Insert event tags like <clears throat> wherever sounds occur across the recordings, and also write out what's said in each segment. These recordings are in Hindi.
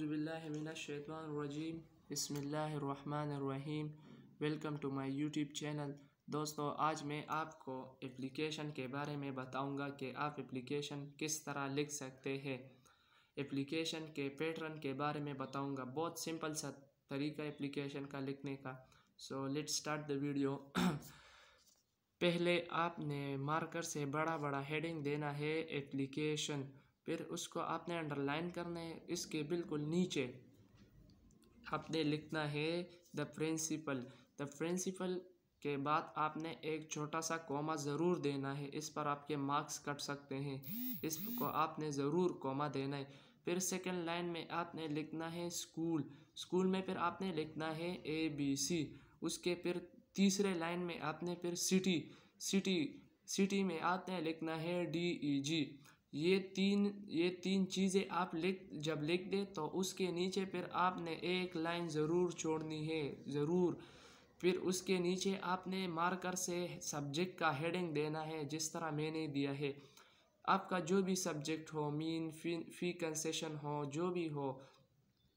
अज़बिल्लिमिनशैतवानरजीम बसमीम welcome to my YouTube channel दोस्तों, आज मैं आपको एप्लीकेशन के बारे में बताऊँगा कि आप एप्लीकेशन किस तरह लिख सकते हैं। एप्लीकेशन के पैटर्न के बारे में बताऊँगा। बहुत सिंपल सा तरीका एप्लीकेशन का लिखने का। So let's start the video पहले आपने मार्कर से बड़ा बड़ा हेडिंग देना है एप्लीकेशन फिर उसको आपने अंडरलाइन करना है इसके बिल्कुल नीचे आपने लिखना है द प्रिंसिपल द प्रिंसिपल के बाद आपने एक छोटा सा कोमा ज़रूर देना है, इस पर आपके मार्क्स कट सकते हैं। इसको आपने ज़रूर कोमा देना है। फिर सेकंड लाइन में आपने लिखना है स्कूल स्कूल में फिर आपने लिखना है ए बी सी उसके फिर तीसरे लाइन में आपने फिर सिटी सिटी सिटी में आपने लिखना है डी ई जी ये तीन ये तीन चीज़ें आप लिख, जब लिख दे तो उसके नीचे फिर आपने एक लाइन ज़रूर छोड़नी है, ज़रूर। फिर उसके नीचे आपने मार्कर से सब्जेक्ट का हेडिंग देना है, जिस तरह मैंने दिया है। आपका जो भी सब्जेक्ट हो मीन फ़ी फ़ी कंसेशन हो, जो भी हो,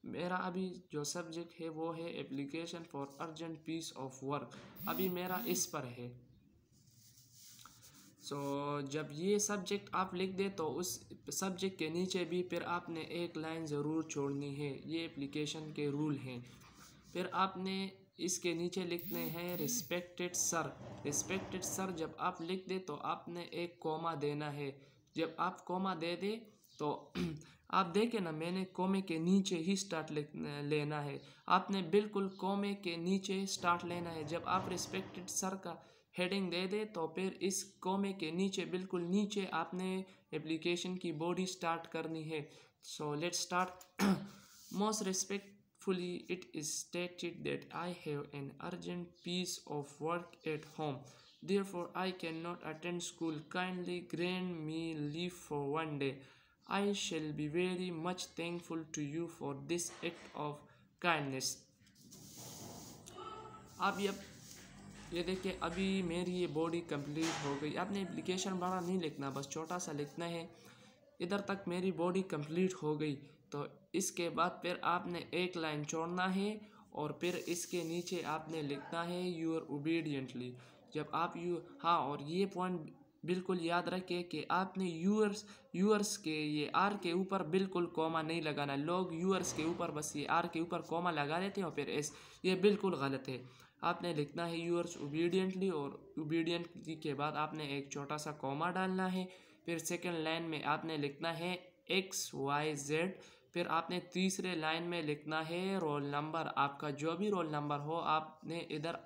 मेरा अभी जो सब्जेक्ट है वो है application for urgent piece of work अभी मेरा इस पर है। सो so, जब ये सब्जेक्ट आप लिख दे तो उस सब्जेक्ट के नीचे भी फिर आपने एक लाइन ज़रूर छोड़नी है। ये एप्लीकेशन के रूल हैं। फिर आपने इसके नीचे लिखने हैं रिस्पेक्टेड सर रिस्पेक्टेड सर जब आप लिख दे तो आपने एक कोमा देना है। जब आप कोमा दे दे तो <clears throat> आप देखें ना मैंने कोमे के नीचे ही स्टार्ट लेना है। आपने बिल्कुल कोमे के नीचे स्टार्ट लेना है। जब आप रिस्पेक्टेड सर का हेडिंग दे दे तो फिर इस कॉमे के नीचे, बिल्कुल नीचे आपने एप्लीकेशन की बॉडी स्टार्ट करनी है। So let start most respectfully it is stated that I have an urgent piece of work at home therefore I can not attend school kindly grant me leave for one day I shall be very much thankful to you for this act of kindness आप ये ये देखिए, अभी मेरी ये बॉडी कंप्लीट हो गई। आपने एप्लीकेशन बड़ा नहीं लिखना, बस छोटा सा लिखना है। इधर तक मेरी बॉडी कंप्लीट हो गई। तो इसके बाद फिर आपने एक लाइन छोड़ना है और फिर इसके नीचे आपने लिखना है यूर ओबीडियंटली जब आप यू हाँ और ये पॉइंट बिल्कुल याद रखें कि आपने यूअर्स यूअर्स के ये आर के ऊपर बिल्कुल कॉमा नहीं लगाना। लोग यूअर्स के ऊपर बस ये आर के ऊपर कॉमा लगा देते हैं और फिर एस, ये बिल्कुल गलत है। आपने लिखना है यूअर्स ओबीडियंटली और ओबीडियंटली के बाद आपने एक छोटा सा कॉमा डालना है। फिर सेकेंड लाइन में आपने लिखना है एक्स, वाई, जेड। फिर आपने तीसरे लाइन में लिखना है रोल नंबर। आपका जो भी रोल नंबर हो, आपने इधर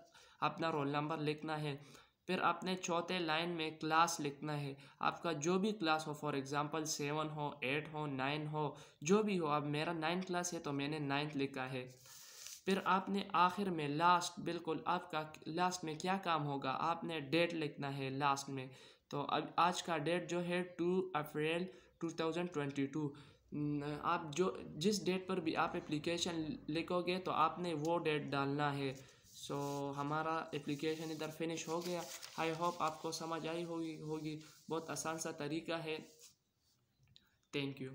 अपना रोल नंबर लिखना है। फिर आपने चौथे लाइन में क्लास लिखना है। आपका जो भी क्लास हो फॉर एग्जांपल सेवन हो एट हो नाइन हो, जो भी हो, अब मेरा नाइन्थ क्लास है तो मैंने नाइन्थ लिखा है। फिर आपने आखिर में लास्ट बिल्कुल आपका लास्ट में क्या काम होगा? आपने डेट लिखना है लास्ट में। तो अब आज का डेट जो है two April two thousand twenty two आप जो, जिस डेट पर भी आप एप्लीकेशन लिखोगे तो आपने वो डेट डालना है। सो so, हमारा एप्लीकेशन इधर फिनिश हो गया। आई होप आपको समझ आई होगी होगी। बहुत आसान सा तरीका है। Thank you